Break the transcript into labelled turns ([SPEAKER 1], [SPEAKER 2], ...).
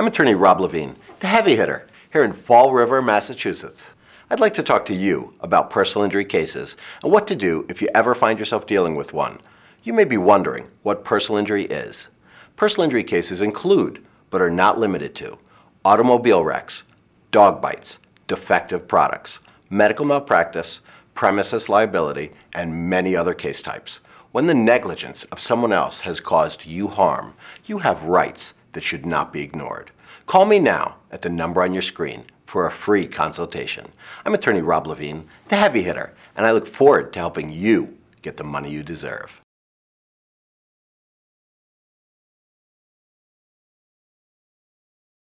[SPEAKER 1] I'm attorney Rob Levine, the heavy hitter, here in Fall River, Massachusetts. I'd like to talk to you about personal injury cases and what to do if you ever find yourself dealing with one. You may be wondering what personal injury is. Personal injury cases include, but are not limited to, automobile wrecks, dog bites, defective products, medical malpractice, premises liability, and many other case types. When the negligence of someone else has caused you harm, you have rights that should not be ignored. Call me now at the number on your screen for a free consultation. I'm attorney Rob Levine, the heavy hitter, and I look forward to helping you get the money you deserve.